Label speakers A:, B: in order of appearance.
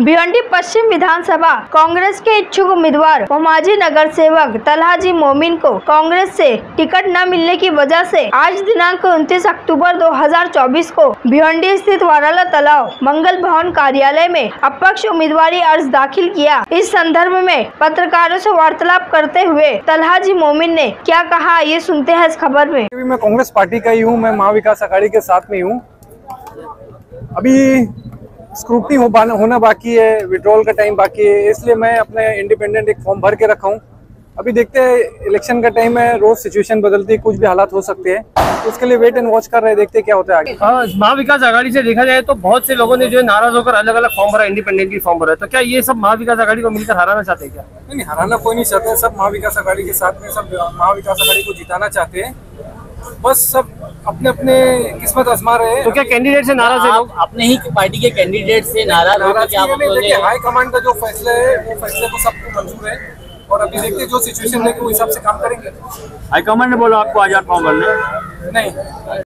A: भिवंडी पश्चिम विधानसभा कांग्रेस के इच्छुक उम्मीदवार व माजी नगर सेवक तलहाजी मोमिन को कांग्रेस से टिकट न मिलने की वजह से आज दिनांक 29 अक्टूबर 2024 को भिवंडी स्थित वाराला तालाब मंगल भवन कार्यालय में अपक्ष उम्मीदवारी अर्ज़ दाखिल किया। इस संदर्भ में पत्रकारों से वार्तालाप करते हुए तलहाजी मोमिन ने क्या कहा, ये सुनते हैं इस खबर में।
B: मैं कांग्रेस पार्टी का ही हूँ, मैं महाविकास अघाड़ी के साथ में हूँ। अभी स्क्रूटनी हो होना बाकी है विड्रॉल का टाइम बाकी है इसलिए मैं अपने इंडिपेंडेंट एक फॉर्म भर के रखा हूँ। अभी देखते हैं इलेक्शन का टाइम है रोज सिचुएशन बदलती है कुछ भी हालात हो सकते हैं। उसके लिए वेट एंड वॉच कर रहे हैं देखते क्या होता है आगे।
C: हाँ, महाविकास आघाड़ी से देखा जाए तो बहुत से लोगों ने जो है नाराज़ होकर अलग अलग फॉर्म भरा इंडिपेंडेंटली फॉर्म भरा है। तो क्या ये सब महाविकास आघाड़ी को मिलकर हराना चाहते हैं क्या?
B: नहीं नहीं, हराना कोई नहीं चाहते सब महाविकास आघाड़ी के साथ में सब महाविकास आघाड़ी को जिताना चाहते हैं। बस सब अपने अपने किस्मत आजमा रहे हैं।
C: तो क्या कैंडिडेट से नाराज़ है लोग?
D: अपने ही पार्टी के कैंडिडेट से नाराज़
B: नाराज़गी है देखिए हाई कमांड का जो फैसला है वो फैसले को सबको मंजूर है। और अभी देखते जो सिचुएशन है वो हिसाब से काम करेंगे।
E: हाईकमांड ने बोला आपको आज़ाद फॉर्म भरना
B: नहीं।